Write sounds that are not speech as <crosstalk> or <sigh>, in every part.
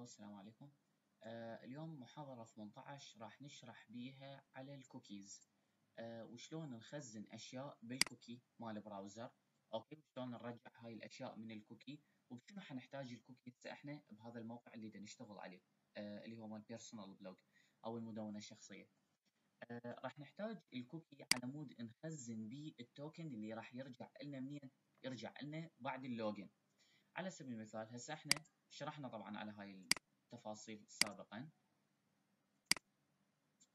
والسلام عليكم. آه اليوم محاضرة 18 راح نشرح بيها على الكوكيز. آه وشلون نخزن أشياء بال cookie مال ال browser okay وشلون نرجع هاي الأشياء من ال cookie وبشنو حنحتاج ال cookie هسه إحنا بهذا الموقع اللي دا نشتغل عليه. آه اللي هو مال personal blog أو المدونة الشخصية. آه راح نحتاج ال cookie على مود نخزن بيه ال token اللي راح يرجع لنا منين؟ يرجع لنا بعد ال login. على سبيل المثال هسه إحنا شرحنا طبعا على هاي التفاصيل سابقا.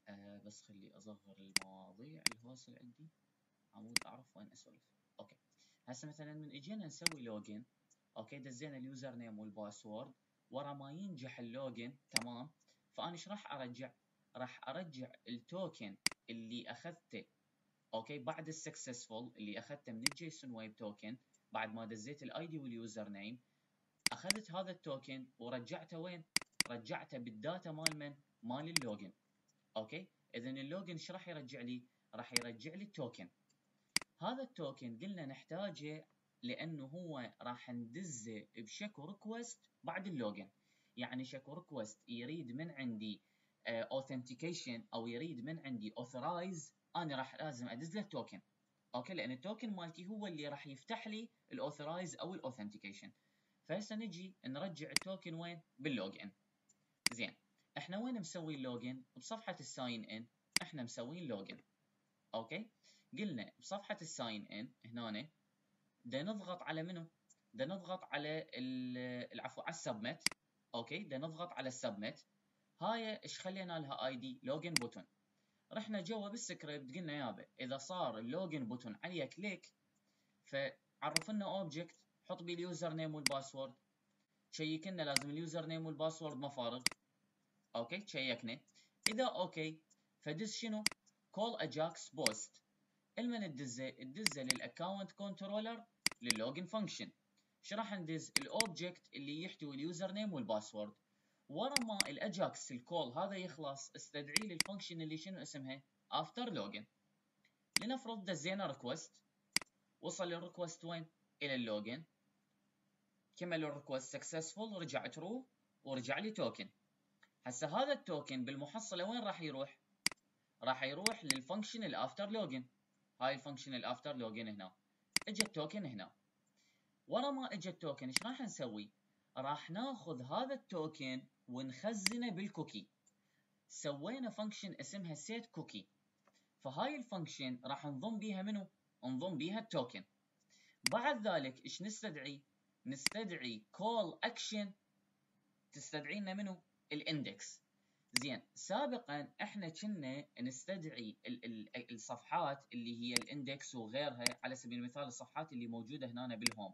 أه بس خلي أصغر المواضيع الهوس عندي. على مود أعرف وين أسولف. okay. هسه مثلا من إجينا نسوي login okay دزينا ال username وال password. ورا ما ينجح ال login تمام. فأنا إيش راح أرجع؟ راح أرجع ال token اللي أخذته. okay بعد ال successful اللي أخذته من ال JSON web token بعد ما دزيت ال ID وال username أخذت هذا ال token ورجعته وين؟ رجعته بال data مال من؟ مال ال login. okay؟ اذا ال login إيش راح يرجع لي؟ راح يرجع لي ال token. هذا ال token قلنا نحتاجه لأنه هو راح ندزه بشكو request بعد ال login. يعني شكو request يريد من عندي authentication uh, أو يريد من عندي authorize أنا راح لازم أدز له token okay؟ لأن ال token مالتي هو اللي راح يفتح لي ال authorize أو ال authentication فهسه نجي نرجع ال token وين؟ بال login زين إحنا وين مسوي ال login بصفحة ال sign in إحنا مسوين login. okay؟ قلنا بصفحة ال sign in هنا دا نضغط على منو؟ دا نضغط على العفو على ال submit. okay؟ دا نضغط على ال submit. هاي إيش خلينا لها؟ ID login button. رحنا جوا بالسكريبت قلنا يابا إذا صار ال login button عليه click فعرف لنا object حط بيه ال username وال password شيكنا لازم ال username وال password مفارغ okay؟ شيكنا. إذا okay فدز شنو؟ call Ajax post. المن تدزه تدزه لل account controller لل login function. إيش راح ندز ال object اللي يحتوي ال username وال password ورا ما ال Ajax ال call هذا يخلص استدعي لي ال function اللي شنو اسمها؟ after login لنفرض دزينا request وصل ال request وين؟ إلى ال login كمل ال request successful رجع true ورجع لي token هسه هذا ال token بالمحصلة وين راح يروح؟ راح يروح لل function ال after login هاي ال function ال after login هنا. اجى ال token هنا. ورا ما اجى ال token إيش راح نسوي؟ راح ناخذ هذا ال token ونخزنه بال cookie سوينا function اسمها set cookie فهاي ال function راح نضم بيها منو؟ نضم بيها ال token بعد ذلك إيش نستدعي؟ نستدعي call action. تستدعي لنا منو؟ ال index. زين سابقا إحنا كنا نستدعي ال ال الصفحات اللي هي ال index وغيرها على سبيل المثال الصفحات اللي موجودة هنا بال home.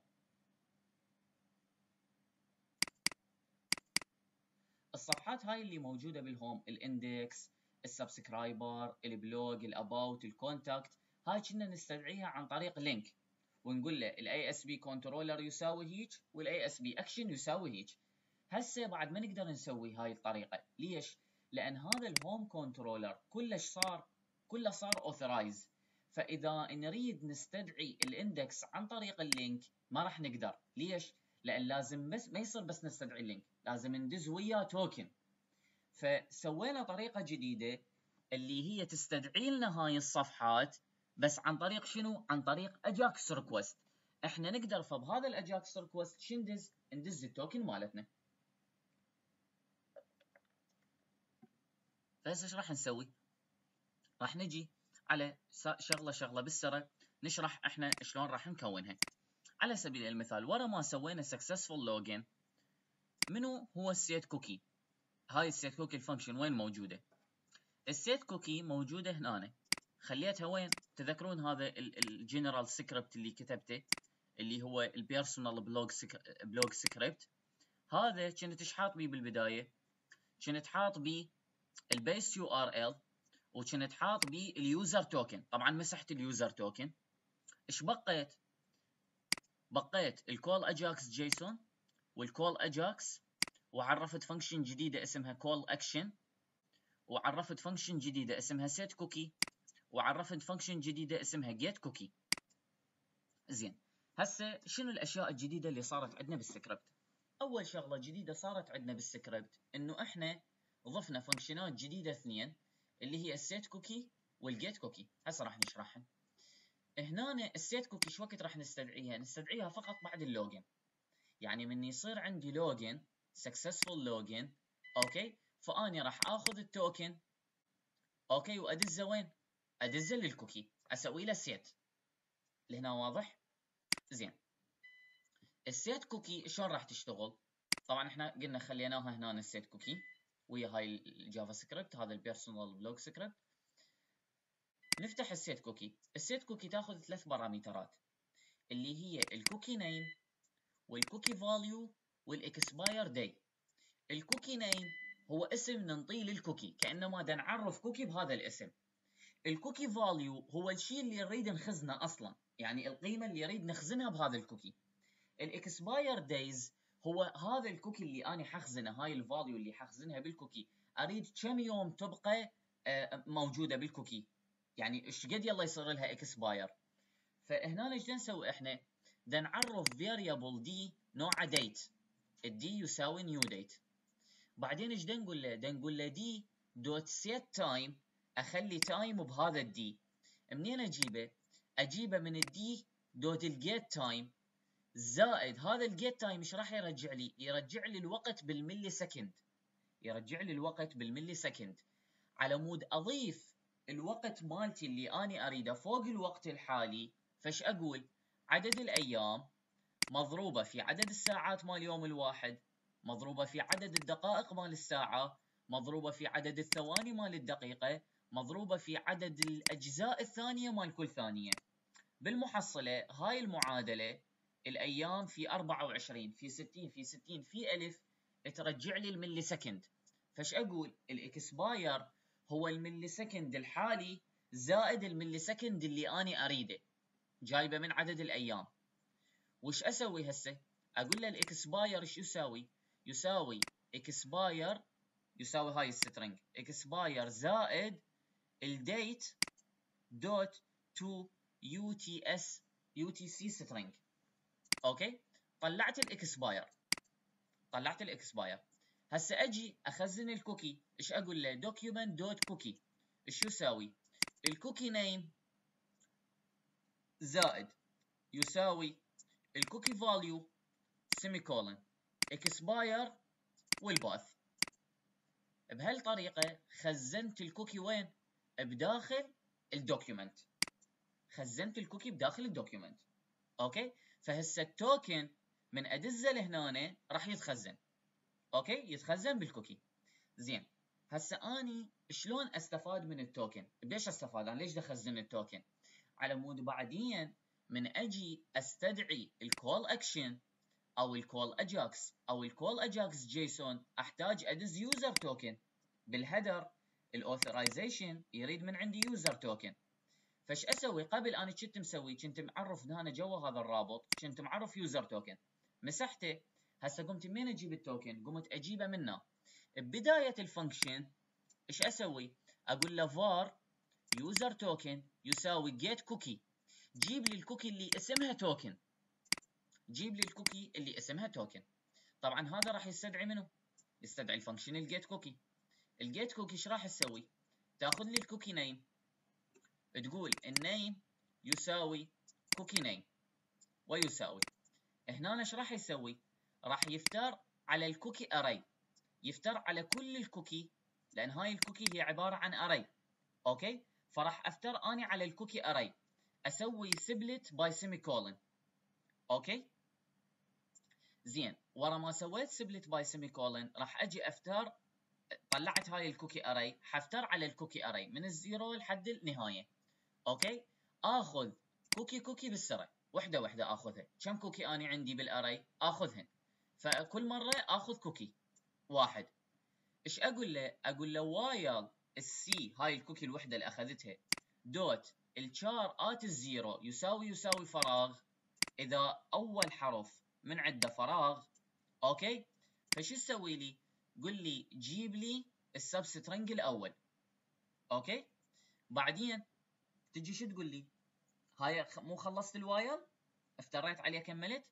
الصفحات هاي اللي موجودة بالهوم الإندكس السبسكرايبر البلوج الأباوت الكونتاكت هاي كنا نستدعيها عن طريق link. ونقول له ال ASP controller يساوي هيك وال ASP action يساوي هيك هسه بعد ما نقدر نسوي هاي الطريقة ليش؟ لأن هذا ال home controller كلش صار كله صار authorize فإذا نريد نستدعي ال index عن طريق ال link ما راح نقدر. ليش؟ لأن لازم بس ما يصير بس نستدعي ال link لازم ندز وياه token فسوينا طريقة جديدة اللي هي تستدعي لنا هاي الصفحات بس عن طريق شنو؟ عن طريق Ajax request إحنا نقدر فبهذا ال Ajax request شو ندز؟ ندز ال token مالتنا فهسه إيش راح نسوي؟ راح نجي على شغلة شغلة بالسرعه نشرح إحنا شلون راح نكونها على سبيل المثال ورا ما سوينا successful login منو هو ال set cookie هاي ال set cookie ال function وين موجودة ال set cookie موجودة هنا خليتها وين تذكرون هذا ال general script اللي كتبته؟ اللي هو ال personal blog blog script هذا كنت إيش حاط بيه بالبداية كنت حاط بيه ال base URL وكنت حاط بيه ال user token طبعا مسحت ال user token إيش بقيت؟ بقيت ال call Ajax JSON وال call Ajax وعرفت function جديدة اسمها call action وعرفت function جديدة اسمها set cookie وعرفت function جديدة اسمها get cookie. زين. هسه شنو الأشياء الجديدة اللي صارت عندنا بالسكريبت؟ أول شغلة جديدة صارت عندنا بالسكريبت إنه إحنا ضفنا function ات جديدة اثنين اللي هي ال set cookie وال get cookie هسه راح نشرحها. هنا ال set cookie شو وقت راح نستدعيها؟ نستدعيها فقط بعد ال login يعني من يصير عندي login successful login okay؟ فأني راح آخذ ال token okay؟ وأدزه وين؟ ادزه لل cookie. أسوي له set. لهنا واضح؟ زين. ال set cookie شلون راح تشتغل؟ طبعا إحنا قلنا خليناها هنا ال set cookie. ويا هاي ال JavaScript هذا ال personal blog script نفتح ال set cookie. ال set cookie تاخذ ثلاث parameter ات. اللي هي الكوكي نيم والكوكي فاليو والإكسباير داي. الكوكي نيم هو اسم ننطيه لل cookie. كانما دا نعرف cookie بهذا الاسم. ال cookie value هو الشيء اللي نريد نخزنه أصلا. يعني القيمة اللي نريد نخزنها بهذا ال cookie. ال expire days هو هذا ال cookie اللي أنا حخزنه هاي ال value اللي حخزنها بال cookie. أريد كم يوم تبقى آه، موجودة بال cookie. يعني إيش قد يلا يصير لها expire فهنا إيش نسوي إحنا؟ بدنا نعرف variable d نوعه date ال d يساوي new date بعدين إيش نقول له؟ نقول له d dot set time أخلي time بهذا ال d منين أجيبه؟ أجيبه من ال d dot ال get time زائد هذا ال get time إيش راح يرجع لي؟ يرجع لي الوقت بال millisecond. يرجع لي الوقت بال millisecond. على مود أضيف الوقت مالتي اللي اني أريده فوق الوقت الحالي فش أقول؟ عدد الأيام مضروبة في عدد الساعات مال يوم الواحد مضروبة في عدد الدقائق مال الساعة مضروبة في عدد الثواني مال الدقيقة مضروبة في عدد الأجزاء الثانية مال كل ثانية. بالمحصلة هاي المعادلة الأيام في 24 في 60 في 60 في ألف ترجع لي ال millisecond. فش أقول؟ ال expire هو ال millisecond الحالي زائد ال millisecond اللي أنا أريده. جايبة من عدد الأيام. وش أسوي هسه؟ أقول له ال expires شو يساوي؟ يساوي expires يساوي هاي ال string. expires زائد ال date dot to UTS UTC string okay طلعت ال expires طلعت ال expires هسه أجي أخزن ال cookie إيش أقول له؟ document dot cookie إيش يساوي؟ ال cookie name زائد. يساوي ال cookie value semicolon expires وال path بهالطريقة خزنت ال cookie وين؟ بداخل ال document خزنت ال cookie بداخل ال document okay؟ فهسه ال token من أدزة لهنا راح يتخزن. okay؟ يتخزن بال cookie. زين. هسه آني شلون أستفاد من ال token؟ ليش أستفاد؟ أنا ليش اخزن ال token؟ على مود بعدين من أجي أستدعي ال call action أو ال call Ajax أو ال call Ajax JSON أحتاج أدز user token بال header ال authorization يريد من عندي user token. فش أسوي؟ قبل أنا كنت مسوي كنت معرف هنا جوا هذا الرابط كنت معرف user token. مسحته هسه قمت من أجيب ال token؟ قمت أجيبه منه. ببداية ال function إيش أسوي؟ أقول له var user token يساوي get cookie. جيب لي ال cookie اللي اسمها token. جيب لي ال cookie اللي اسمها token. طبعا هذا راح يستدعي منه يستدعي ال function ال get cookie ال get cookie إيش راح تسوي تأخذ لي ال cookie name تقول ال name يساوي cookie name ويساوي. هنا إيش راح يسوي؟ راح يفتر على الـ cookie array يفتر على كل الـ cookie لأن هاي الـ cookie هي عبارة عن array okay؟ فراح أفتر أني على الـ cookie array أسوي split by semicolon okay؟ زين. ورا ما سويت split by semicolon راح أجي أفتر طلعت هاي الـ cookie array حفتر على الـ cookie array من الـ zero لحد النهاية. okay؟ آخذ cookie cookie بالسرعة. وحدة وحدة آخذها. كم cookie اني عندي بالـ array؟ آخذهن. فكل مرة آخذ cookie. واحد. إيش أقول له؟ أقول له while الـ C هاي الـ cookie الوحدة اللي أخذتها dot الـ char at الـ zero يساوي يساوي فراغ. إذا أول حرف من عنده فراغ okay؟ فشو تسوي لي؟ قل لي جيب لي الـ substring الأول okay؟ بعدين تجي شو تقول لي؟ هاي مو خلصت الـ while؟ افتريت عليه كملت؟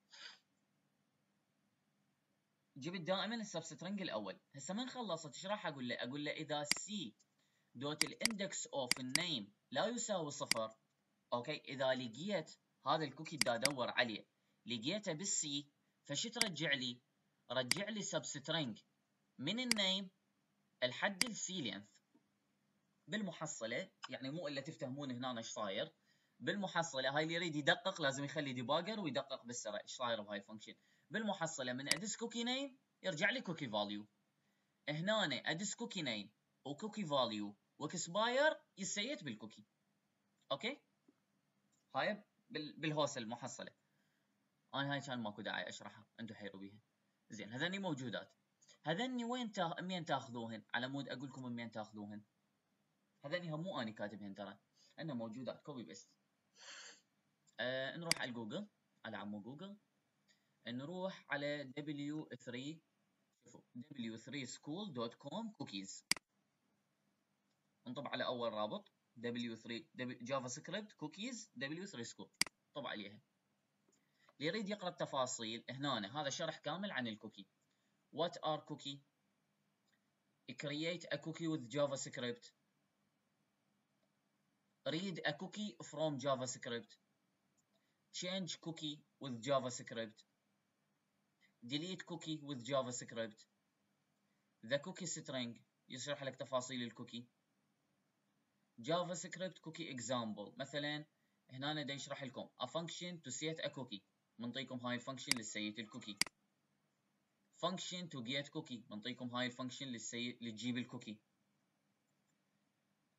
جبت دائما الـ substring الأول هسه من خلصت؟ إيش راح أقول له؟ أقول له إذا C dot الـ index of الـ name لا يساوي صفر okay؟ إذا لقيت هذا الـ cookie دا ادور عليه لقيته بالـ C فشو ترجع لي؟ رجع لي substring من الـ name الحد الـ C length بالمحصلة يعني مو إلا تفتهمون هنا إيش صاير. بالمحصلة هاي اللي يريد يدقق لازم يخلي debugger ويدقق بالسرعه إيش صاير بهاي الـ function بالمحصلة من أدس كوكي نيم يرجع لي كوكي فاليو هنا أدس كوكي نيم وكوكي فاليو واكسباير يسيت بالكوكي أوكي؟ هاي بالهوس المحصلة. أنا هاي كان ماكو داعي أشرحها. أنتم حيروا بيها. زين هذني موجودات. هذني وين تا... مين تاخذوهن؟ على مود أقول لكم مين تاخذوهن. هذني هم مو اني كاتبهن ترى. انه موجودات copy paste آه نروح على جوجل على عمو جوجل. نروح على w3 شوفوا w3school.com cookies. نطب على أول رابط w3 JavaScript cookies w3 school. طب عليها. اللي يريد يقرأ التفاصيل هنا هذا شرح كامل عن الكوكي what are cookie create a cookie with javascript read a cookie from javascript change cookie with javascript delete cookie with javascript the cookie string يشرح لك تفاصيل الكوكي JavaScript cookie example مثلا هنا دا يشرح لكم a function to set a cookie منطيكم هاي الفانكشن للسيت الكوكي function to get cookie. منطيكم هاي الـ function للسي... لتجيب الـ cookie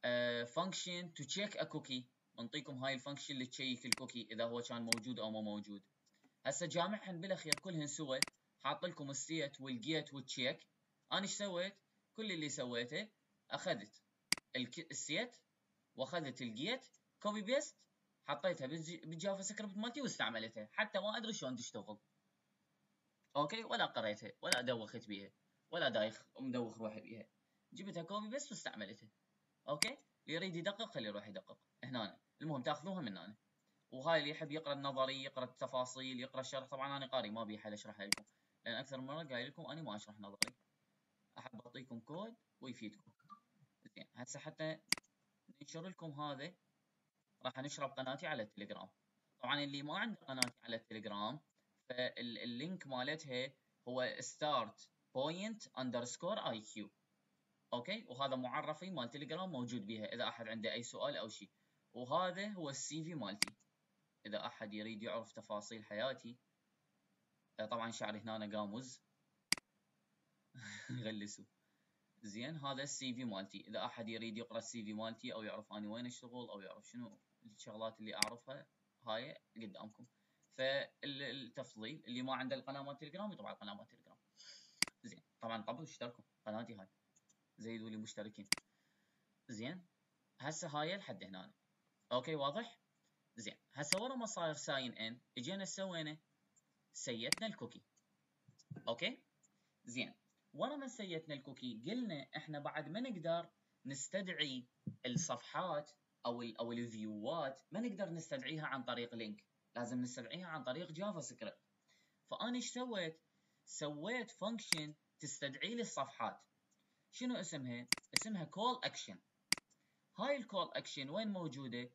uh, function to check a cookie. منطيكم هاي الـ function لتـ check الـ cookie إذا هو كان موجود أو ما موجود. هسه جامعهن بالأخير كلهن سوى حاط لكم الـ set والـ get والـ check أنا إيش سويت؟ كل اللي سويته أخذت الـ set وأخذت الـ get copy paste حطيتها بالـ JavaScript مالتي واستعملتها. حتى ما أدري شلون تشتغل. okay؟ ولا قريتها ولا دوخت بيها ولا دايخ مدوخ روحي بيها. جبتها copy paste واستعملتها. okay؟ اللي يريد يدقق خليه يروح يدقق. هنا المهم تأخذوها من هنا وهاي اللي يحب يقرأ النظري يقرأ التفاصيل يقرأ الشرح. طبعا أنا قاري ما بي حل أشرحها لكم. لأن أكثر من مرة قايل لكم أنا ما أشرح نظري. أحب أعطيكم كود ويفيدكم. زين. هسه حتى ننشر لكم هذا. راح نشره ب قناتي على التليجرام. طبعا اللي ما عنده قناتي على التليجرام فالـ link مالتها هو start point underscore iq okay؟ وهذا معرفي مال تليجرام موجود بيها إذا أحد عنده أي سؤال أو شيء وهذا هو الـ CV مالتي. إذا أحد يريد يعرف تفاصيل حياتي. طبعا شعري هنا قاموز <laughs> غلسوا. زين هذا الـ CV مالتي. إذا أحد يريد يقرأ الـ CV مالتي أو يعرف اني وين أشتغل أو يعرف شنو الشغلات اللي أعرفها هاي قدامكم. فالتفضيل اللي ما عنده القناة مال تليجرام يطبع القناة مال تليجرام. زين. طبعا طبعوا اشتركوا قناتي هاي. زيدوا لي مشتركين. زين. هسه هاي لحد هنا. أوكي واضح؟ زين. هسه ورا ما صاير ساين ان اجينا سوينا سيتنا الكوكي. أوكي؟ زين. ورا ما سيتنا الكوكي قلنا إحنا بعد ما نقدر نستدعي الصفحات أو ال أو الـ viewات ما نقدر نستدعيها عن طريق link لازم نستدعيها عن طريق JavaScript فأنا إيش سويت؟ سويت function تستدعي لي الصفحات. شنو اسمها؟ اسمها call action هاي الـ call action وين موجودة؟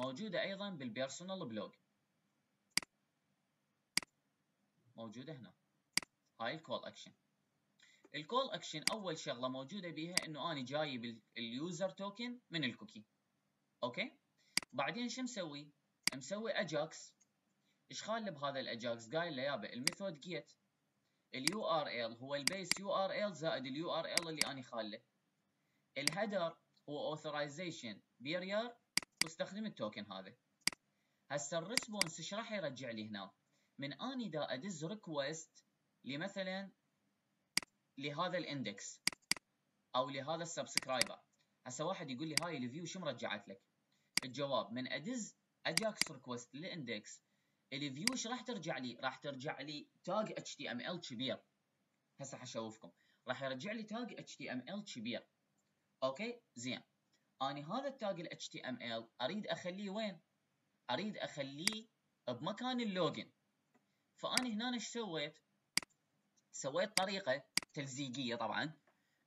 موجودة أيضا بالـ personal blog موجودة هنا. هاي الـ call action الـ call action أول شغلة موجودة بيها إنه أنا جايب الـ user token من الـ cookie okay؟ بعدين شو مسوي؟ مسوي اجاكس إيش خاله بهذا الاجاكس قايل له يابا الـ method get. الـ URL هو الـ base URL زائد الـ URL اللي أنا خاله الـ header هو authorization bearer واستخدم الـ token هذا. هسه الـ response إيش راح يرجع لي هنا؟ من اني دا أدز request لمثلا لهذا الـ index أو لهذا الـ subscriber. هسه واحد يقول لي هاي الـ view شو مرجعت لك؟ الجواب من أدز Ajax request للـ index. الـ view إيش راح ترجع لي؟ راح ترجع لي tag HTML كبير. هسه حشوفكم. راح يرجع لي tag HTML كبير. okay؟ زين. اني هذا الـ tag الـ HTML أريد أخليه وين؟ أريد أخليه بمكان ال login. فاني هنا إيش سويت؟ سويت طريقة تلزيقية طبعا.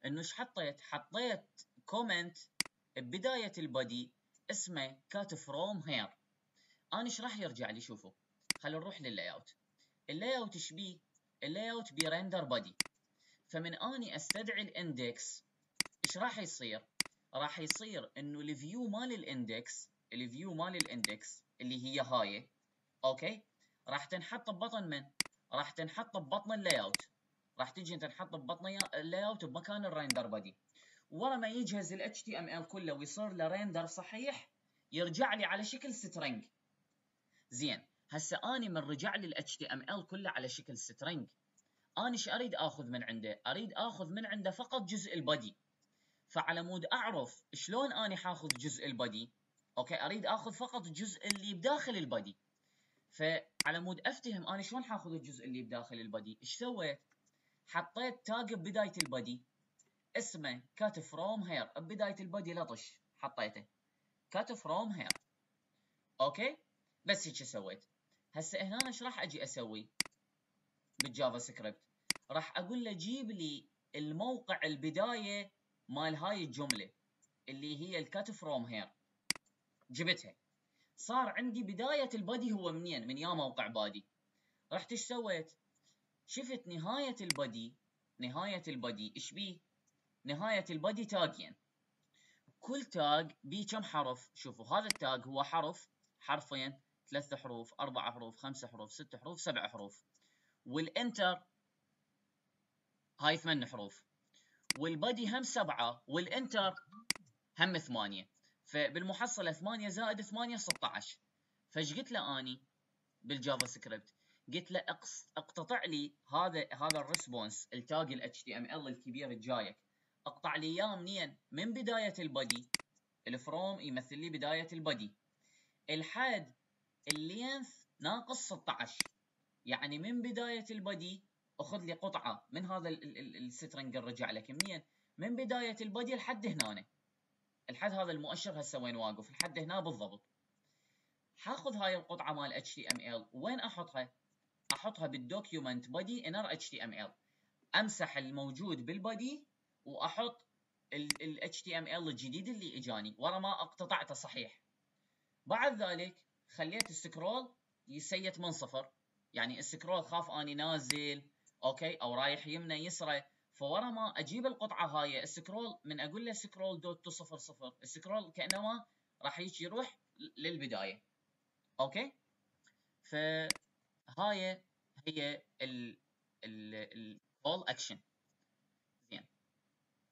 إنه إيش حطيت؟ حطيت comment ببدايه ال body اسمه cut from here أنا إيش راح يرجع لي؟ شوفوا خلينا نروح لل layout ال layout إيش بيه؟ ال layout ب render body. فمن أني أستدعي ال index إيش راح يصير؟ راح يصير إنه الفيو مال الإندكس الفيو مال الإندكس اللي هي هاي أوكي؟ راح تنحط ببطن من؟ راح تنحط ببطن ال layout راح تجي تنحط ببطن ال layout بمكان ال render body. ورا ما يجهز ال HTML كله ويصير له render صحيح يرجع لي على شكل string. زين. هسه آني من رجع لي ال HTML كله على شكل string أنا إيش أريد آخذ من عنده؟ أريد آخذ من عنده فقط جزء ال body. فعلى مود أعرف شلون آني حاخذ جزء ال body. أوكي أريد آخذ فقط الجزء اللي بداخل ال body. فعلى مود أفتهم أنا شلون حاخذ الجزء اللي بداخل ال body. إيش سويت؟ حطيت tag ببداية ال body. اسمه cut from here ببداية ال body لطش حطيته. cut from here أوكي؟ بس هيك سويت. هسه هنا إيش راح أجي أسوي بال JavaScript؟ راح أقول له جيب لي الموقع البداية مال هاي الجملة اللي هي ال cut from here جبتها. صار عندي بداية ال body هو منين؟ من يا موقع body. رحت إيش سويت؟ شفت نهاية ال body. نهاية ال body إيش بيه نهاية ال body tagين كل tag بيه كم حرف؟ شوفوا هذا ال tag هو حرف حرفين. ثلاث حروف أربع حروف خمس حروف ست حروف سبع حروف. وال enter هاي ثمان حروف. وال body هم سبعة وال enter هم ثمانية. فبالمحصلة ثمانية زائد ثمانية 16 فايش قلت له أني بال JavaScript؟ قلت له اقتطع لي هذا هذا ال response ال tag ال HTML الكبير الجايك. اقطع لي إياه منين؟ من بداية ال body. ال from يمثل لي بداية ال body. لحد ال length ناقص 16 يعني من بداية ال body أخذ لي قطعة من هذا ال string الرجع لك منين؟ من بداية البادي لحد هنا الحد هذا المؤشر هسه وين واقف؟ لحد هنا بالضبط. حاخذ هاي القطعة مال HTML وين أحطها؟ أحطها بال document body inner HTML أمسح الموجود بال body وأحط ال HTML الجديد اللي إجاني. ورا ما أقتطعته صحيح. بعد ذلك خليت ال scroll يسيت من صفر. يعني ال scroll خاف أني نازل أوكي أو رايح يمنى يسرى. فورا ما أجيب القطعة هاي ال scroll من أقول له scroll dot to صفر صفر. ال scroll كأنما راح يروح للبداية. أوكي؟ فهاي هي ال ال ال call action زين.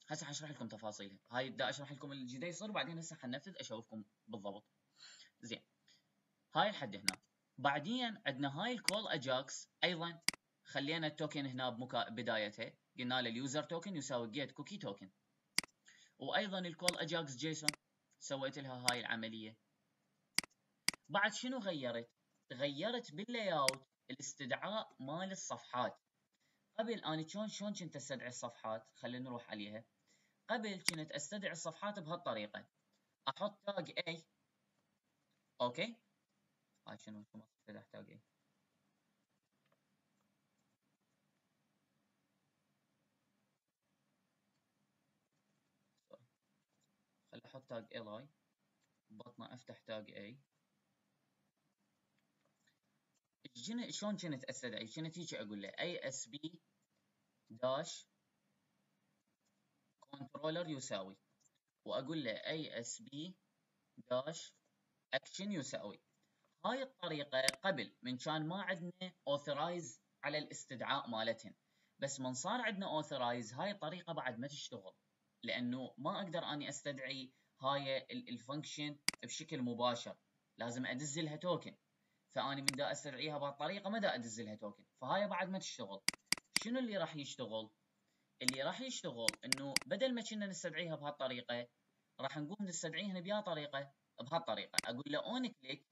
هسه حشرح لكم تفاصيلها هاي بدي أشرح لكم جاي يصير وبعدين هسه حنفذ أشوفكم بالضبط. زين. هاي لحد هنا. بعدين عندنا هاي ال call Ajax أيضا. خلينا ال token هنا بمكا بدايته. قلنا له ال user token يساوي get cookie token وأيضا ال call Ajax JSON سويت لها هاي العملية. بعد شنو غيرت؟ غيرت بال layout الاستدعاء مال الصفحات. قبل اني شلون شلون كنت أستدعي الصفحات؟ خلينا نروح عليها. قبل كنت أستدعي الصفحات بهالطريقة. أحط tag A. أوكي؟ هاي شنو شنو استدعي tag A خلي أحط tag A بطنه افتح tag A. جن شلون كنت استدعي كنت هيك أقول له؟ asp dash controller يساوي. وأقول له asp dash action يساوي. هاي الطريقة قبل من كان ما عندنا authorize على الاستدعاء مالتهن. بس من صار عندنا authorize هاي الطريقة بعد ما تشتغل. لأنه ما أقدر أني أستدعي هاي ال function بشكل مباشر. لازم أدز لها token فأني من دا أستدعيها بهالطريقة ما دا أدز لها token فهاي بعد ما تشتغل. شنو اللي راح يشتغل؟ اللي راح يشتغل إنه بدل ما كنا نستدعيها بهالطريقة راح نقوم نستدعيها بيا طريقة بهالطريقة. أقول له on click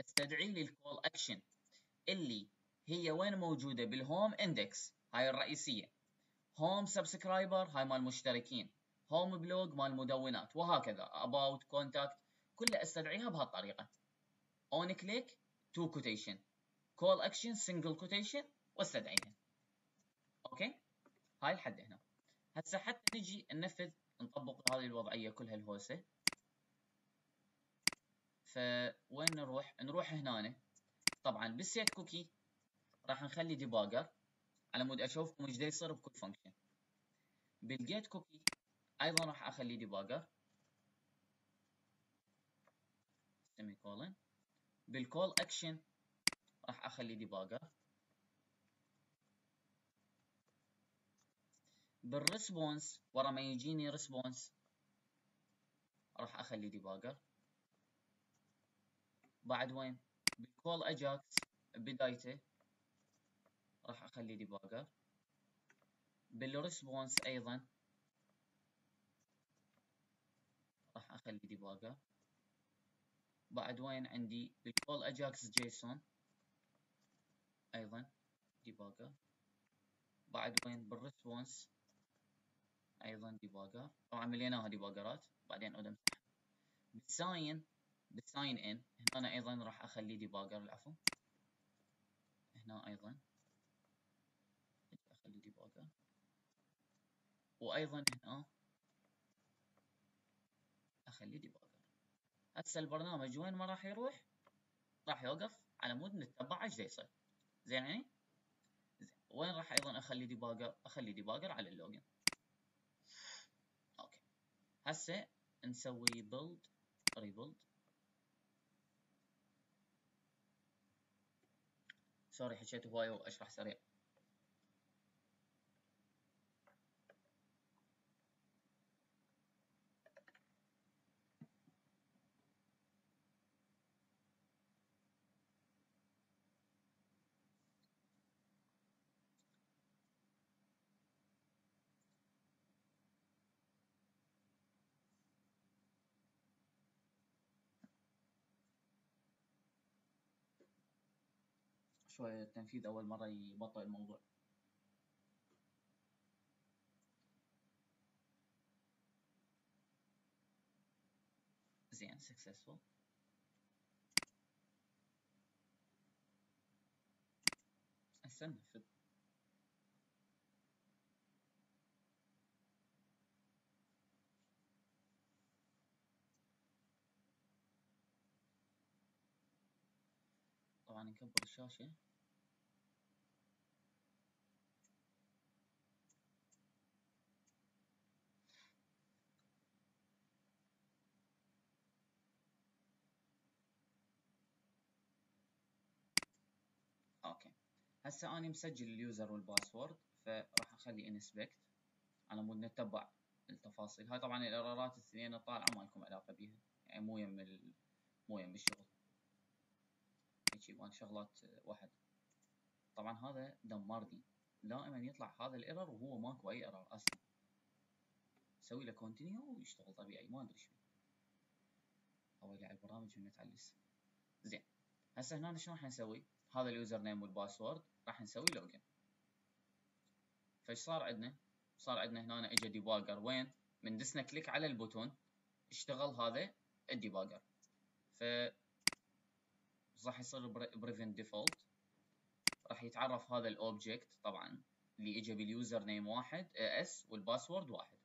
استدعي لي ال call action اللي هي وين موجودة؟ بال home index هاي الرئيسية. home subscriber هاي مال المشتركين home blog مال المدونات وهكذا about contact كلها أستدعيها بهالطريقة. on click two quotation call action single quotation واستدعيها. هاي لحد هنا. هسه حتى نجي ننفذ نطبق هذه الوضعية كلها الهوسة. فوين نروح؟ نروح هنا طبعا بال set cookie راح نخلي debugger. على مود اشوفكم إيش يصير بكل function بال get cookie أيضا راح أخلي debugger. semicolon بال call action راح أخلي debugger. بال response ورا ما يجيني response راح أخلي debugger. بعد وين بال call Ajax بدايته راح اخلي debugger بال response أيضا راح اخلي debugger بعد وين عندي بال call Ajax JSON أيضا debugger بعد وين بال response أيضا debugger طبعا مليناها debugger ات بعدين اقعد امسح بال sign بال sign in. هنا أيضا راح اخلي debugger العفو. هنا أيضا. اخلي debugger وأيضا هنا اخلي debugger هسه البرنامج وين ما راح يروح؟ راح يوقف على مود نتبع إيش يصير زين يعني؟ وين راح أيضا اخلي debugger اخلي debugger على ال login. okay. هسه نسوي build rebuild sorry حكيت هواي وأشرح سريع. شوية التنفيذ أول مرة يبطئ الموضوع. زين successful. هسه ننفذ طبعا نكبر الشاشة. okay. هسه أنا مسجل ال user وال password فراح أخلي inspect على مود نتبع التفاصيل. هاي طبعا ال error ات الاثنين الطالعه ما لكم علاقة بيها. يعني مو يم. مو يم الشغل. هيجي مال شغلات واحد. طبعا هذا دمرني. دائما يطلع هذا ال error وهو ماكو أي error أصلا. سوي له continue ويشتغل. طبيعي ما أدري شو. أو على البرامج من تعلس زين. هسه هنا شنو راح نسوي؟ هذا ال user name وال password راح نسوي login فايش صار عندنا؟ صار عندنا هنا اجى debugger وين؟ من دسنا click على ال button. اشتغل هذا ال debugger ف راح يصير prevent default راح يتعرف هذا ال object طبعا اللي اجى بال user name واحد اس وال password واحد.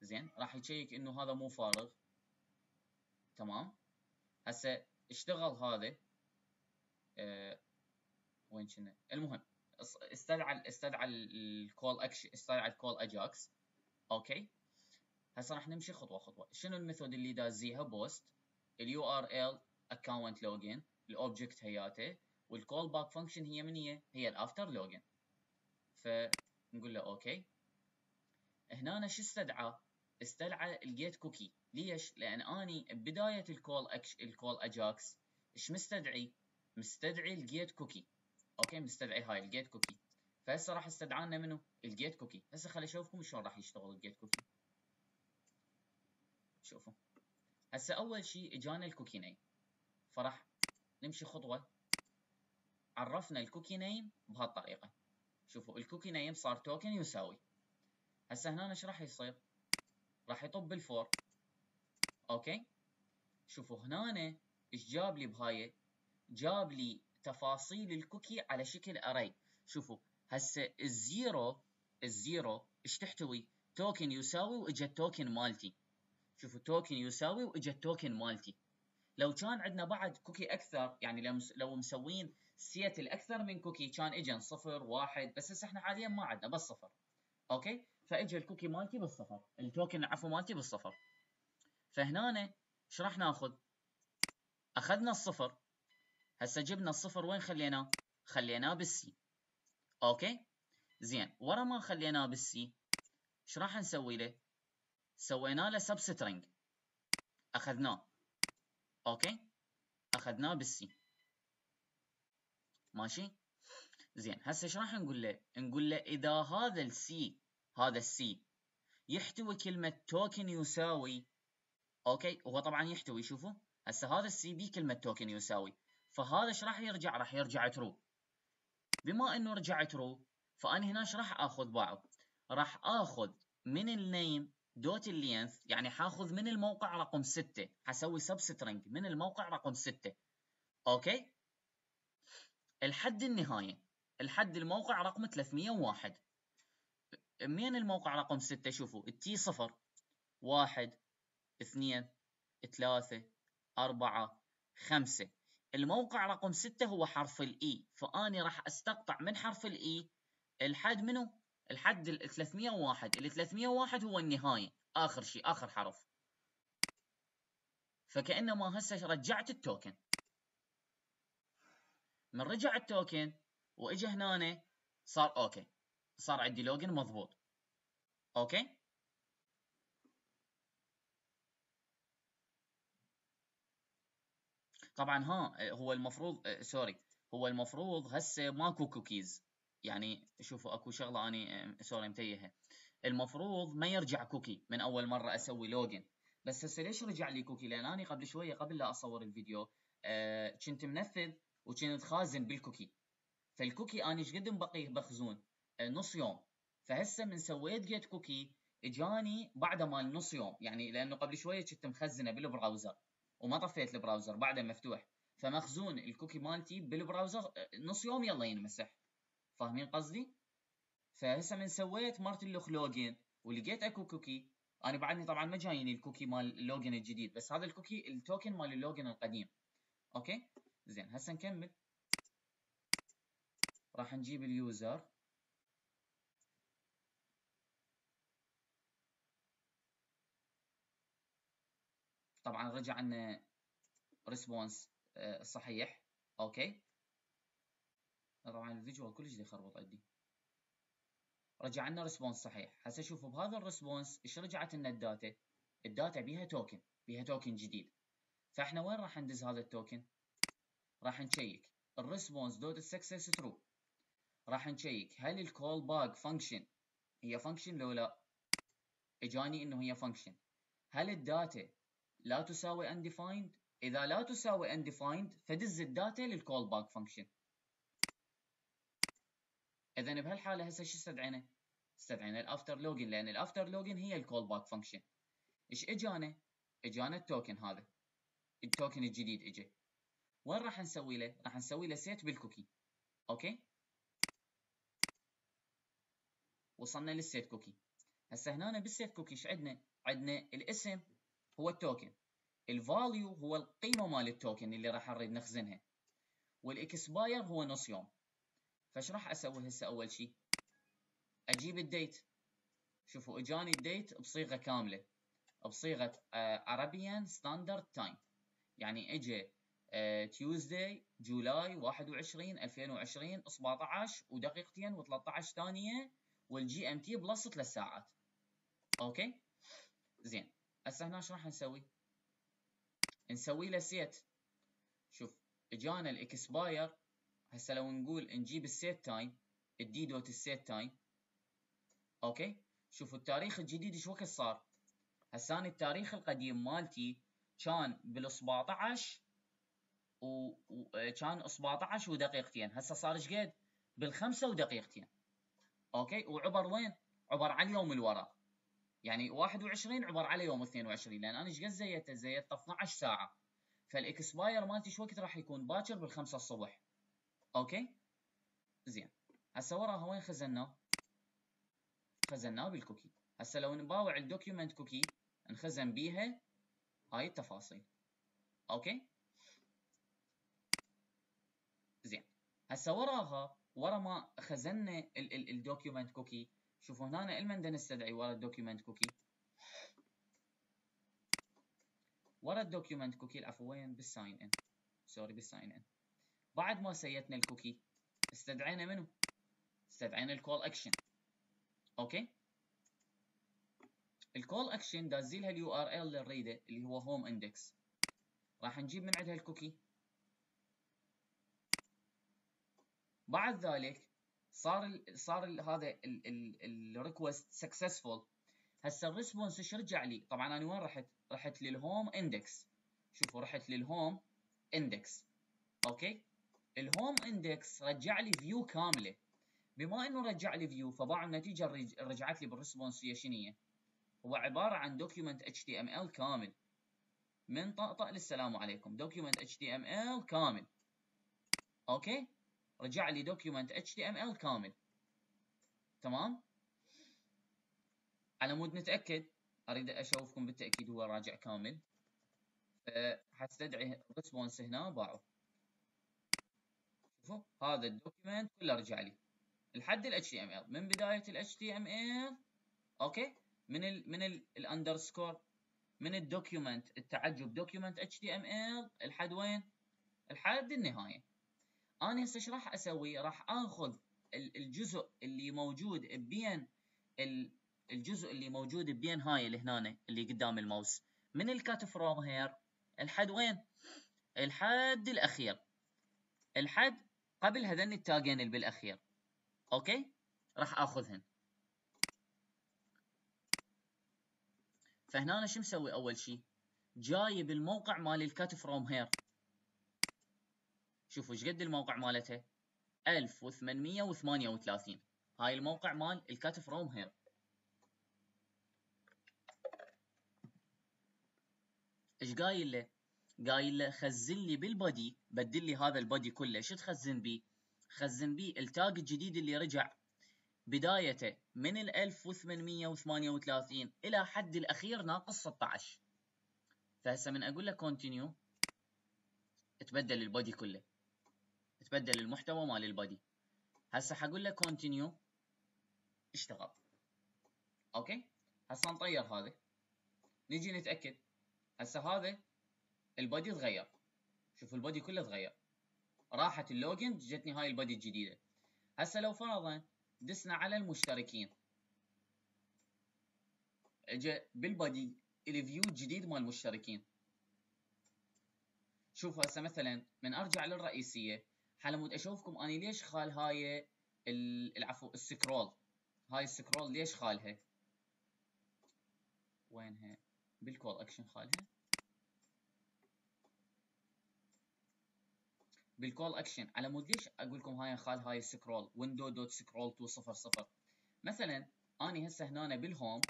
زين راح يشيك إنه هذا مو فارغ. تمام؟ هسه اشتغل هذا آه وين كنا المهم استدعى استدعى ال call action استدعى ال call Ajax okay؟ هسه راح نمشي خطوة خطوة. شنو ال method اللي دازيها؟ post. ال URL account login ال object هياته وال call back function هي من هي؟ هي ال after login فنقول له okay هنا شو استدعى؟ استدعى ال get cookie ليش؟ لأن أني بداية ال call act... ال call Ajax إيش مستدعي؟ مستدعي ال get cookie okay مستدعي هاي ال get cookie فهسه راح استدعى لنا منو ال get cookie هسه خلي أشوفكم شلون راح يشتغل ال get cookie شوفوا. هسه أول شيء إجانا ال cookie name فراح نمشي خطوة. عرفنا الكوكي نيم بهالطريقة. شوفوا ال cookie name صار token يساوي. هسه هنا إيش راح يصير؟ راح يطب ال for okay؟ شوفوا هنا إيش جاب لي بهاي؟ جاب لي تفاصيل ال cookie على شكل array شوفوا هسه ال zero ال zero إيش تحتوي؟ token يساوي واجا ال token مالتي. شوفوا token يساوي واجا ال token مالتي. لو كان عندنا بعد cookie أكثر يعني لو مسوين set لاكثر من cookie كان إجا صفر واحد بس هسه إحنا حاليا ما عندنا بس صفر. okay؟ فاجى ال cookie مالتي بالصفر ال token عفوا مالتي بالصفر. فهنا إيش راح ناخذ؟ أخذنا الصفر. هسه جبنا الصفر وين خليناه خليناه بال c. okay؟ زين ورا ما خليناه بالسي إيش راح نسوي له؟ سوينا له substring أخذناه. okay؟ أخذناه بال c ماشي؟ زين هسه إيش راح نقول له؟ نقول له إذا هذا السي هذا السي يحتوي كلمة token يساوي okay؟ وهو طبعا يحتوي شوفوا. هسه هذا ال c بي كلمة token يساوي. فهذا إيش راح يرجع؟ راح يرجع true بما إنه رجع true فاني هنا إيش راح آخذ؟ باعه راح آخذ من ال name dot ال length يعني حاخذ من الموقع رقم 6 حسوي substring من الموقع رقم 6 okay؟ لحد النهاية لحد الموقع رقم 301 من الموقع رقم 6 شوفوا ال T صفر واحد اثنين ثلاثة أربعة خمسة. الموقع رقم 6 هو حرف ال E فأني راح أستقطع من حرف ال E لحد منه لحد ال 301 ال 301 هو النهاية آخر شيء آخر حرف. فكأنما هسه رجعت ال token. من رجع ال token واجى هنا صار okay. صار عندي login مضبوط. okay؟ طبعا ها هو المفروض sorry هو المفروض هسه ماكو كوكيز. يعني شوفوا اكو شغلة اني sorry متيهة. المفروض ما يرجع cookie من اول مرة أسوي login. بس هسه ليش رجع لي cookie؟ لأن اني قبل شوية قبل لا اصور الفيديو أه كنت منفذ وكنت خازن بال cookie. فال cookie أنا إيش قد مبقيه بخزون. أه نص يوم. فهسه من سويت جيت cookie اجاني بعد ما نص يوم. يعني لأنه قبل شوية كنت مخزنة بال browser وما طفيت ال browser بعده مفتوح. فمخزون ال cookie مالتي بال browser نص يوم يلا ينمسح. فاهمين قصدي؟ فهسه من سويت مرت اللوخ login ولقيت اكو cookie. أنا بعدني طبعا ما جايني ال cookie مال ال login الجديد بس هذا ال cookie ال token مال ال login القديم. okay؟ زين هسه نكمل. راح نجيب ال user. طبعا رجع لنا response آه، صحيح. okay؟ طبعا ال Visual كلش يخربط عندي. رجع لنا response صحيح. هسه شوفوا بهذا ال response إيش رجعت لنا ال data؟ ال data بيها token بيها token جديد. فإحنا وين راح ندز هذا ال token راح نشيك. ال response dot success true راح نشيك. هل ال callback function هي function لو لا؟ إجاني إنه هي function هل ال data لا تساوي undefined إذا لا تساوي undefined فدز ال data لل callback function اذا بهالحالة هسه شو استدعينا؟ استدعينا ال after login لأن ال after login هي ال callback function إيش إجانا؟ إجانا ال token هذا. ال token الجديد اجى وين راح نسوي له؟ راح نسوي له set بال cookie okay؟ وصلنا لل set cookie هسه هنا بال set cookie إيش عندنا؟ عندنا الاسم هو ال token ال value هو القيمة مال ال token اللي راح نريد نخزنها. وال expire هو نص يوم. فايش راح أسوي هسه أول شيء أجيب ال date. شوفوا إجاني ال date بصيغة كاملة. بصيغة Arabian Standard Time يعني اجى Tuesday July 21 2020 17 ودقيقتين و13 ثانية وال GMT plus 3 ساعات okay؟ زين. هسه هنا إيش راح نسوي؟ نسوي له set شوف إجانا ال expire هسه لو نقول نجيب ال set time ال d dot ال set time okay؟ شوفوا التاريخ الجديد إيش وقت صار؟ هسه أنا التاريخ القديم مالتي كان بال 17 وكان 17 ودقيقتين هسه صار إيش قد؟ بالخمسة ودقيقتين okay؟ وعبر وين؟ عبر على اليوم الورا يعني 21 عبر على يوم 22 لأن أنا إيش قد زدته زدته 12 ساعة. فال expire مالتي شو وقت راح يكون؟ باكر بالخمسة الصبح. okay؟ زين. هسه وراها وين خزناه خزناه بال cookie. هسه لو نباوع ال document cookie نخزن بيها هاي التفاصيل. okay؟ زين. هسه وراها ورا ما خزنا ال document cookie شوفوا هنا إلمن نستدعي ورا ال document cookie. ورا ال document cookie العفو وين؟ بال sign in sorry بال sign in بعد ما سيتنا ال cookie استدعينا منو؟ استدعينا ال call action okay؟ ال call action دازيلها ال URL الريده اللي هو Home Index راح نجيب من عندها ال cookie. بعد ذلك صار ال صار ال هذا ال request successful هسه ال response إيش رجع لي؟ طبعا أنا وين رحت؟ رحت لل Home Index شوفوا رحت لل Home Index okay؟ ال Home Index رجع لي view كاملة. بما إنه رجع لي view فباع النتيجة رجعت لي بال response هي شنو هو عبارة عن document HTML كامل. من طقطق للسلام عليكم. document HTML كامل. okay؟ رجع لي document HTML كامل. تمام؟ على مود نتأكد. أريد أشوفكم بالتأكيد هو راجع كامل. فحستدعي response هنا باعه شوفوا هذا ال document كله رجع لي. لحد ال HTML من بداية ال HTML okay؟ من ال من ال underscore. من ال document التعجب. document HTML لحد وين؟ لحد النهاية. أنا هسه إيش راح أسوي؟ راح آخذ الجزء اللي موجود بين الجزء اللي موجود بين هاي اللي هنا اللي قدام الماوس. من ال cut from here لحد وين؟ الحد الأخير. الحد قبل هذين ال tag ين اللي بالأخير. okay؟ راح آخذهن. فهنا أنا شو مسوي أول شيء جايب الموقع مال ال cut from here. شوفوا إيش قد الموقع مالته؟ 1838 هاي الموقع مال ال cut from here. إيش قايل له؟ قايل له خزن لي بال body بدل لي هذا ال body كله شو تخزن بيه؟ خزن بيه ال tag الجديد اللي رجع. بدايته من ال 1838 إلى حد الأخير ناقص 16 فهسه من أقول له continue تبدل ال body كله. تبدل المحتوى مال ال body. هسه حقول له continue اشتغل. أوكي؟ هسه نطير هذا. نجي نتأكد. هسه هذا ال body تغير. شوف ال body كله تغير. راحت ال login جتني هاي ال body الجديدة. هسه لو فرضا دسنا على المشتركين. اجى بال body ال view الجديد مال المشتركين. شوفوا هسه مثلا من أرجع للرئيسية علمود أشوفكم أني ليش خال هاي العفو ال scroll. هاي ال scroll ليش خالها؟ وينها؟ بال call action خالها. بال call action على مود ليش أقول لكم هاي خال هاي scroll window dot scroll to 00 مثلا أني هسه هنا بال home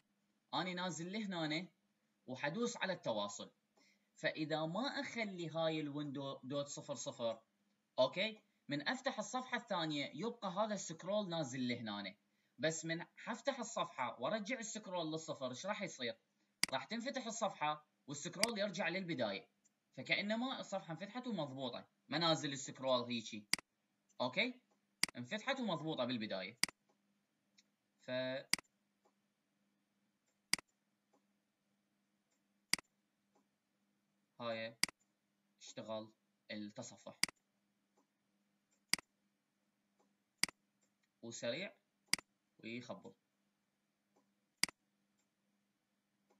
أني نازل لهنا وحدوس على التواصل. فإذا ما أخلي هاي ال window dot 00 أوكي؟ من أفتح الصفحة الثانية يبقى هذا ال scroll نازل لهنا بس من حفتح الصفحة وأرجع ال scroll للصفر إيش راح يصير؟ راح تنفتح الصفحة وال scroll يرجع للبداية. فكأنما الصفحة انفتحت ومضبوطة. ما نازل ال scroll هيجي. أوكي؟ انفتحت ومضبوطة بالبداية. ف هاي اشتغل التصفح. وسريع ويخبط.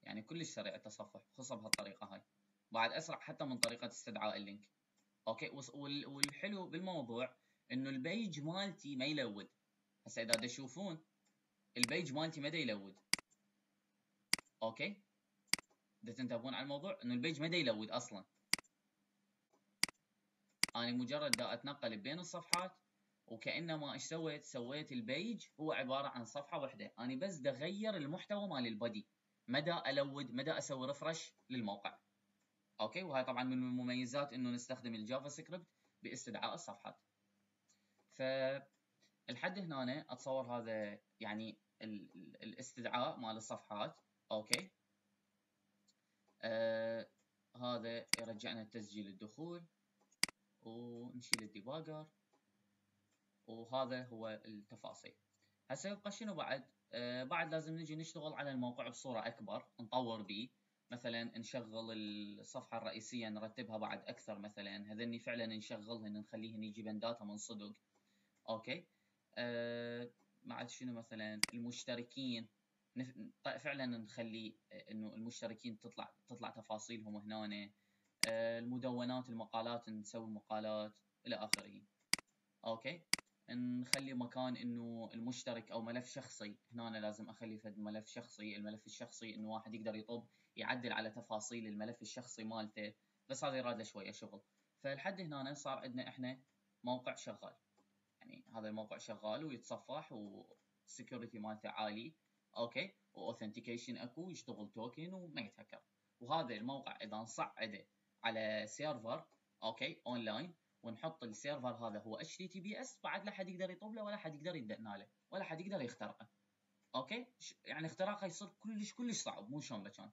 يعني كلش سريع التصفح خصوصا بهالطريقة هاي. بعد اسرع حتى من طريقة استدعاء ال link. أوكي؟ والحلو بالموضوع إنه ال page مالتي ما ي load. هسه إذا تشوفون ال page مالتي ما ي load؟ أوكي؟ إذا تنتبهون على الموضوع إنه ال page ما ي load أصلا؟ أنا مجرد دا أتنقل بين الصفحات وكأنما إيش سويت؟ سويت ال page هو عبارة عن صفحة واحدة أنا بس دا اغير المحتوى مال ال body. ما دا أ load؟ ما دا أسوي refresh للموقع؟ أوكي؟ وهي طبعا من المميزات إنه نستخدم ال JavaScript باستدعاء الصفحات. فالحد هنا أتصور هذا يعني الاستدعاء مال الصفحات. أوكي؟ آه هذا يرجعنا تسجيل الدخول. ونشيل ال debugger. وهذا هو التفاصيل. هسه يبقى شنو بعد؟ آه بعد لازم نجي نشتغل على الموقع بصورة أكبر نطور به مثلا نشغل الصفحة الرئيسية نرتبها بعد أكثر مثلا. هذني فعلا نشغلهن نخليهن يجيبن data من صدق. أوكي. آه بعد شنو مثلا؟ المشتركين. فعلا نخلي إنه المشتركين تطلع تطلع تفاصيلهم هنا آه المدونات المقالات نسوي مقالات إلى آخره. أوكي. نخلي مكان إنه المشترك أو ملف شخصي. هنا أنا لازم أخلي فد ملف شخصي الملف الشخصي إنه واحد يقدر يطب يعدل على تفاصيل الملف الشخصي مالته. بس هذا يراد له شوية شغل. فلحد هنا صار عندنا إحنا موقع شغال. يعني هذا الموقع شغال ويتصفح وال security مالته عالي. أوكي؟ و authentication أكو يشتغل token وما يتهكر. وهذا الموقع إذا نصعده على server أوكي؟ اونلاين ونحط ال server هذا هو HTTPS بعد لا حد يقدر يطب له ولا حد يقدر يدنى له ولا حد يقدر يخترقه. أوكي؟ يعني اختراقه يصير كلش كلش صعب مو شلون كان.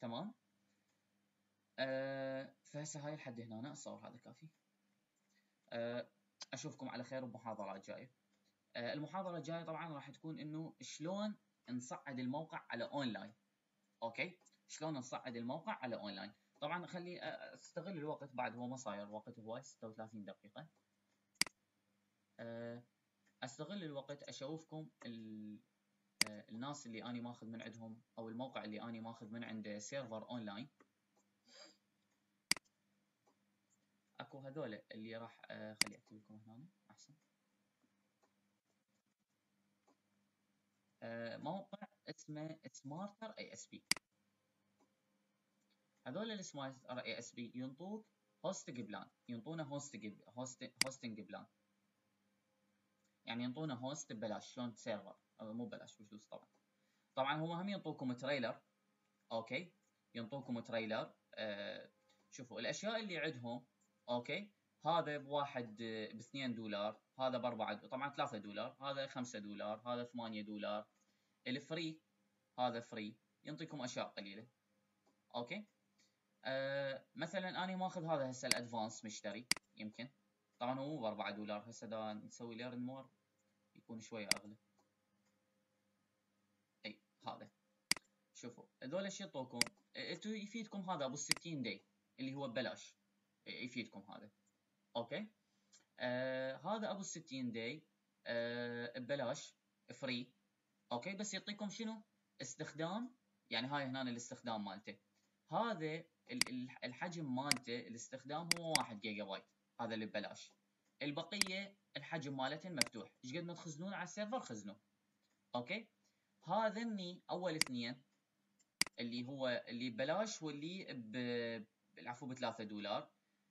تمام؟ أه فهسه هاي لحد هنا أنا اتصور هذا كافي. أه أشوفكم على خير بمحاضرات جاية. أه المحاضرة الجاية طبعا راح تكون إنه شلون نصعد الموقع على أونلاين. أوكي؟ شلون نصعد الموقع على أونلاين؟ طبعا خلي أستغل الوقت بعد هو ما صاير وقت هواي 36 دقيقة. أستغل الوقت أشوفكم الناس اللي أني ماخذ من عندهم أو الموقع اللي أني ماخذ من عنده server online أكو هذول اللي راح خلي أكتب لكم هنا أحسن. موقع اسمه SmarterASP هذول ال SmarterASP ينطوك hosting plan ينطونا hosting hosting plan يعني ينطونا host ببلاش شلون server مو ببلاش بفلوس طبعا. طبعا هم هم ينطوكم trial أوكي؟ ينطوكم trial آه شوفوا الأشياء اللي عندهم أوكي؟ هذا بواحد ب 2 دولار هذا بأربعة طبعا 3 دولار هذا 5 دولار هذا 8 دولار. ال free هذا free ينطيكم أشياء قليلة. okay؟ أه مثلا أنا ماخذ هذا هسه ال advance مشتري يمكن. طبعا هو مو ب 4 دولار هسه دا نسوي learn more يكون شوية أغلى. إي هذا. شوفوا هذول إيش يعطوكم؟ إنتو يفيدكم هذا أبو 60 day اللي هو ببلاش. يفيدكم هذا. okay؟ آه هذا أبو 60 day آه ببلاش free okay؟ بس يعطيكم شنو؟ استخدام. يعني هاي هنا الاستخدام مالته. هذا الحجم مالته الاستخدام هو 1 جيجا بايت هذا اللي ببلاش. البقية الحجم مالته مفتوح. إيش قد ما تخزنون على ال server خزنوا. okay؟ هذني أول اثنين اللي هو اللي ببلاش واللي ب العفو ب 3 دولار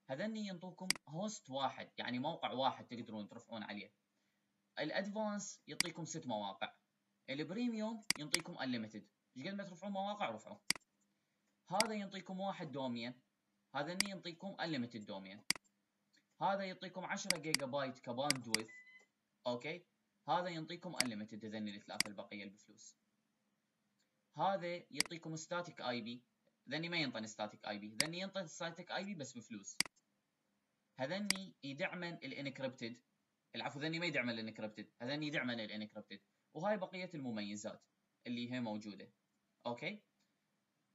هذني ينطوكم host واحد يعني موقع واحد تقدرون ترفعون عليه. ال advance يعطيكم ست مواقع. ال premium ينطيكم unlimited إيش قد ما ترفعون مواقع رفعوا. هذا يعطيكم واحد domain هذا يعطيكم unlimited domain هذا يعطيكم 10 gigabyte ك bandwidth okay؟ هذا يعطيكم unlimited هذني الثلاثه البقية بفلوس هذا يعطيكم static IP ذني ما ينطن static IP ذني ينطن static IP بس بفلوس. هذني يدعمن ال encrypted العفو ذني ما يدعمن ال encrypted هذني يدعمن ال encrypted وهاي بقية المميزات اللي هي موجودة okay؟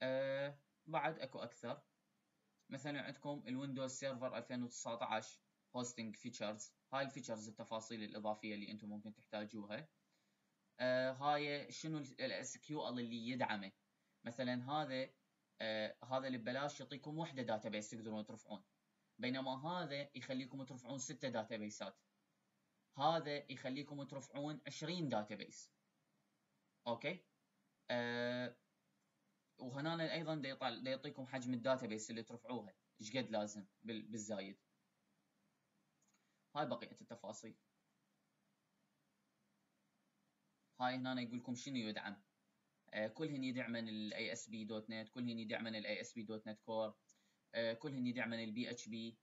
آه بعد أكو أكثر. مثلا عندكم ال Windows Server 2019 hosting features هاي ال features التفاصيل الإضافية اللي أنتم ممكن تحتاجوها. آه هاي شنو ال SQL اللي يدعمه. مثلا هذا آه هذا اللي ببلاش يعطيكم وحدة database تقدرون ترفعون. بينما هذا يخليكم ترفعون ستة database ات هذا يخليكم ترفعون 20 database okay؟ آه وهنا أيضا دا يعطيكم حجم ال database اللي ترفعوها. إيش قد لازم بالزايد؟ هاي بقية التفاصيل. هاي هنا يقول لكم شنو يدعم؟ آه كلهن يدعمن ال ASP.NET كلهن يدعمن ال ASP.NET Core آه كلهن يدعمن ال PHP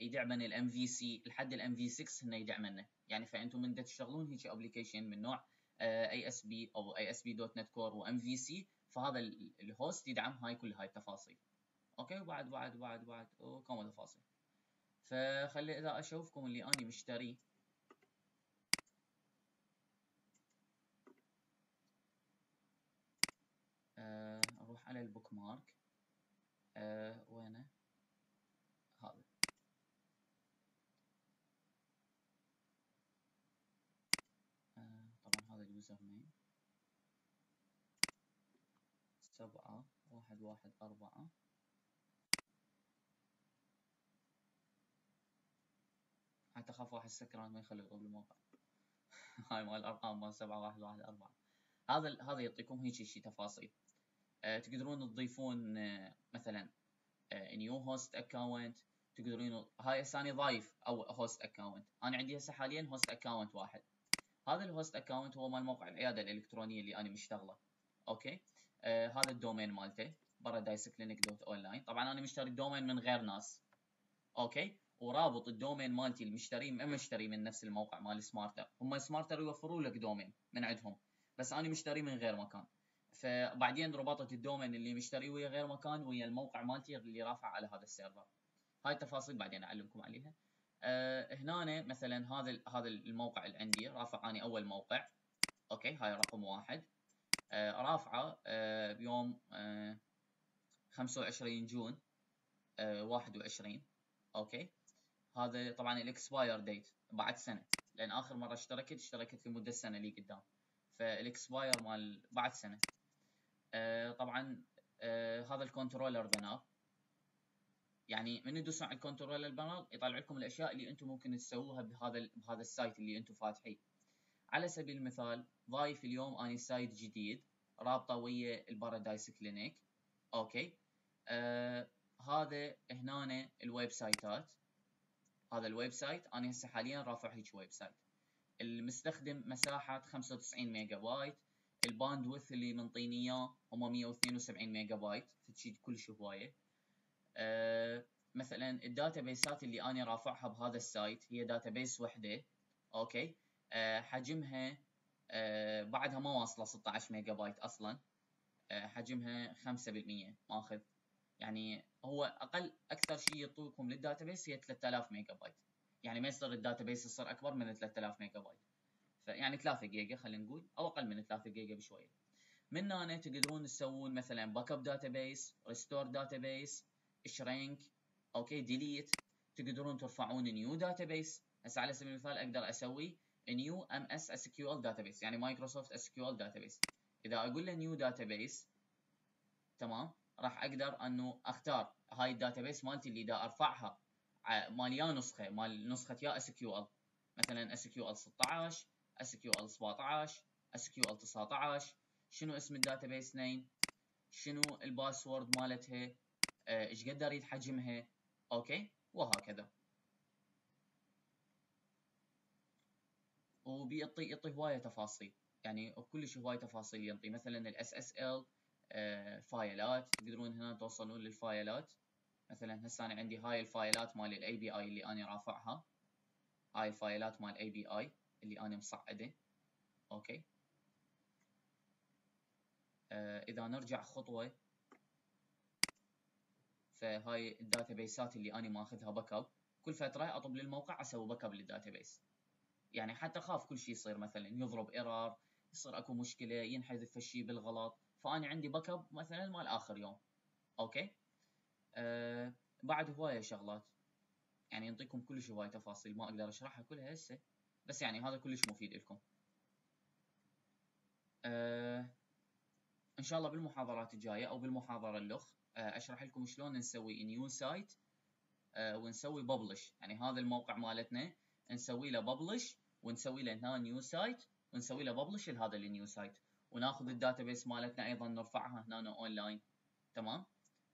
يدعمن ال MVC لحد ال MVC 6 هن يدعمنه يعني فأنتم من تشتغلون هيك application من نوع اي اس بي أو اي اس بي دوت نت كور وام في سي فهذا الهوست يدعم هاي كل هاي التفاصيل. okay؟ وبعد بعد بعد بعد كم تفاصيل فخلي إذا أشوفكم اللي أني مشتريه آه، أروح على البوك مارك. أه وينه؟ هذا. أه طبعا هذا اليوزر نيم. سبعة واحد واحد أربعة. حتى خاف واحد سكران ما يخلي يطلب الموقع <laughs> هاي مال الأرقام مال سبعة واحد واحد أربعة. هذا هذا يعطيكم هيك شيء تفاصيل. أه تقدرون تضيفون أه مثلا new host account تقدرون هاي هسه أنا ضايف أو host account أنا عندي هسه حاليا host account واحد. هذا ال host account هو مال موقع العيادة الإلكترونية اللي أنا مشتغله. okay؟ آه هذا ال domain مالته Paradise Clinic dot online طبعا أنا مشتري ال domain من غير ناس. okay؟ ورابط ال domain مالتي المشتري مشتري من نفس الموقع مال Smarter هم Smarter يوفروا لك domain من عندهم بس أنا مشتري من غير مكان. فبعدين ربطت ال domain اللي مشتري ويا غير مكان ويا الموقع مالتي اللي رافع على هذا ال server. هاي التفاصيل بعدين أعلمكم عليها. أه هنا مثلا هذا هذا الموقع اللي عندي رافع اني أول موقع. okay؟ هاي رقم واحد. رافعة أه بيوم أه 25 June أه 21 okay. هذا طبعا ال expire date بعد سنة لأن آخر مرة اشتركت اشتركت لمده سنة لي قدام. فال expire مال بعد سنة. آه طبعا آه هذا ال control panel يعني من تدوسون على ال control panel يطلع لكم الأشياء اللي أنتم ممكن تسووها بهذا بهذا ال site اللي أنتم فاتحين. على سبيل المثال ضايف اليوم أني site جديد رابطة ويا ال Paradise Clinic. okay. آه هذا هنا ال website ات هذا ال website أنا هسه حاليا رافع هيك website المستخدم مساحة 95 megabyte ال bandwidth اللي منطيني إياه هم 172 ميجا بايت فشي كلش هواية. أه مثلا ال database ات اللي أنا رافعها بهذا ال site هي database وحدة. okay. حجمها أه بعدها ما واصلة 16 ميجا بايت أصلا. أه حجمها 5% ماخذ يعني هو أقل أكثر شيء يعطوكم لل database هي 3000 ميجا بايت. يعني ما يصير ال database يصير أكبر من 3000 ميجا بايت. فيعني 3 جيجا خلينا نقول أو أقل من 3 جيجا بشوية. من هنا تقدرون تسوون مثلا backup database restore database shrink okay delete تقدرون ترفعون new database هسه على سبيل المثال أقدر أسوي SQL database يعني QL database إذا أقول له new database تمام؟ راح أقدر إنه أختار هاي ال database مالتي اللي دا أرفعها مال يا نسخة مال نسخة يا ال مثلا ال 16 اس كيو ال 17 اس كيو ال 19 شنو اسم ال database name؟ شنو ال password مالتها؟ إيش قد أريد حجمها؟ أوكي؟ وهكذا. وبيعطي يعطي هواية تفاصيل. يعني كلش هواية تفاصيل. ينطي مثلا ال SSL فايلات. تقدرون هنا توصلون للفايلات. مثلا هسه أنا عندي هاي الفايلات مال ال API اللي أنا رافعها. هاي الفايلات مال API اللي أنا مصعده. أوكي. آه إذا نرجع خطوة. فهاي ال database ات اللي أنا ماخذها backup كل فترة اطب للموقع أسوي backup لل database. يعني حتى خاف كل شيء يصير مثلا يضرب error يصير أكو مشكلة ينحذف الشيء بالغلط. فأنا عندي backup مثلا مال آخر يوم. أوكي؟ آه بعد هواية شغلات. يعني ينطيكم كلش هواية تفاصيل ما أقدر أشرحها كلها هسه. بس يعني هذا كلش مفيد لكم. آه إن شاء الله بالمحاضرات الجاية أو بالمحاضرة الأخ آه أشرح لكم شلون نسوي new site آه ونسوي publish يعني هذا الموقع مالتنا نسوي له publish ونسوي له هنا new site ونسوي له publish لهذا ال new site وناخذ ال database مالتنا أيضا نرفعها هنا اونلاين تمام؟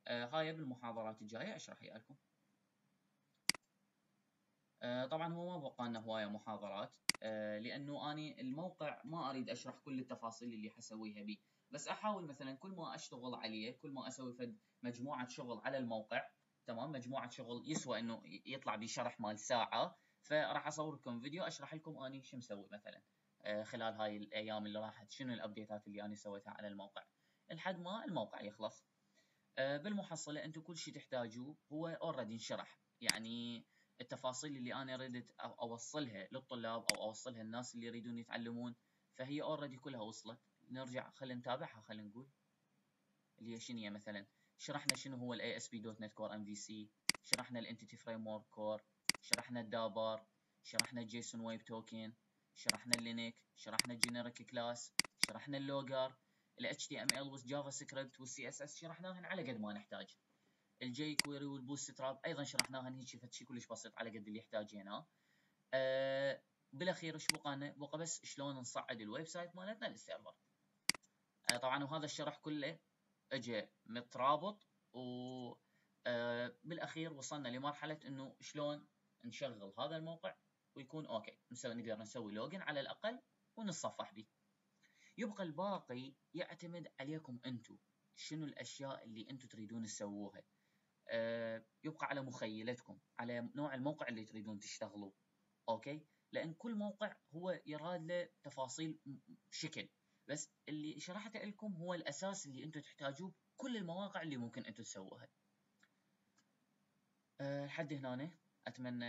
آه هاي بالمحاضرات الجاية اشرحها لكم آه طبعا هو ما بقى لنا هواية محاضرات آه لأنه أني الموقع ما أريد أشرح كل التفاصيل اللي حسويها بيه بس أحاول مثلا كل ما أشتغل عليه كل ما أسوي فد مجموعة شغل على الموقع تمام؟ مجموعة شغل يسوى إنه يطلع بشرح مال ساعة. فراح اصور لكم فيديو اشرح لكم اني شو مسوي مثلا. آه، خلال هاي الأيام اللي راحت شنو ال update ات اللي أنا سويتها على الموقع. لحد ما الموقع يخلص. آه، بالمحصلة أنتم كل شيء تحتاجوه هو already انشرح. يعني التفاصيل اللي أنا ردت أوصلها للطلاب أو أوصلها للناس اللي يريدون يتعلمون فهي already كلها وصلت. نرجع خلينا نتابعها خلينا نقول. اللي هي شنو مثلا؟ شرحنا شنو هو الاي اس بي دوت نت كور ام في سي شرحنا ال Entity Framework Core شرحنا ال Dapper شرحنا ال JSON Web Token شرحنا ال LINQ شرحنا ال generic class شرحنا ال logger ال HTML وال JavaScript وال CSS شرحناهن على قد ما نحتاج ال jQuery وال Bootstrap أيضا شرحناهن هيك فد شيء كلش بسيط على قد اللي يحتاجينه أه بالأخير إيش بقى؟ بقى بس شلون نصعد ال website مالتنا لل server أه طبعا وهذا الشرح كله اجى مترابط و أه بالأخير وصلنا لمرحلة إنه شلون نشغل هذا الموقع ويكون أوكي نسوي نقدر نسوي login على الأقل ونتصفح به. يبقى الباقي يعتمد عليكم أنتم شنو الأشياء اللي أنتم تريدون تسووها؟ أه يبقى على مخيلتكم على نوع الموقع اللي تريدون تشتغلوا أوكي؟ لأن كل موقع هو يراد له تفاصيل شكل. بس اللي شرحته لكم هو الأساس اللي أنتم تحتاجوه كل المواقع اللي ممكن أنتم تسووها. أه لحد هنا. أتمنى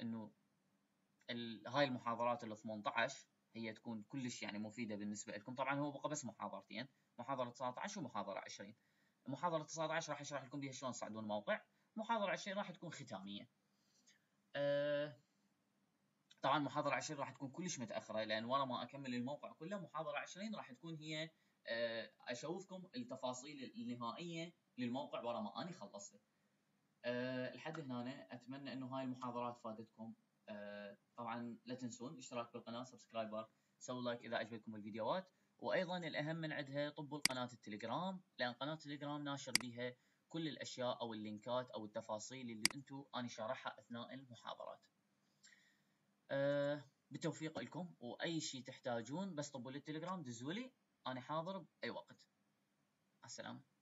إنه هاي المحاضرات ال 18 هي تكون كلش يعني مفيدة بالنسبة لكم. طبعا هو بقى بس محاضرتين. محاضرة 19 ومحاضرة 20 محاضرة 19 راح أشرح لكم بها شلون تصعدون موقع. محاضرة 20 راح تكون ختامية. أه طبعا محاضرة 20 راح تكون كلش متأخرة لأن ورا ما أكمل الموقع كله. محاضرة 20 راح تكون هي أه أشوفكم التفاصيل النهائية للموقع ورا ما أنا خلصته. أه لحد هنا أتمنى أنه هاي المحاضرات فادتكم. أه طبعا لا تنسون الاشتراك بالقناة subscribe سووا like إذا عجبتكم الفيديوهات. وأيضا الأهم من عندها طبوا القناة التليجرام لأن قناة التليجرام ناشر بيها كل الأشياء أو ال link ات أو التفاصيل اللي أنتم أنا شارحها أثناء المحاضرات. أه بالتوفيق لكم. وأي شيء تحتاجون بس طبوا للتليجرام دزولي أنا حاضر بأي وقت. السلامة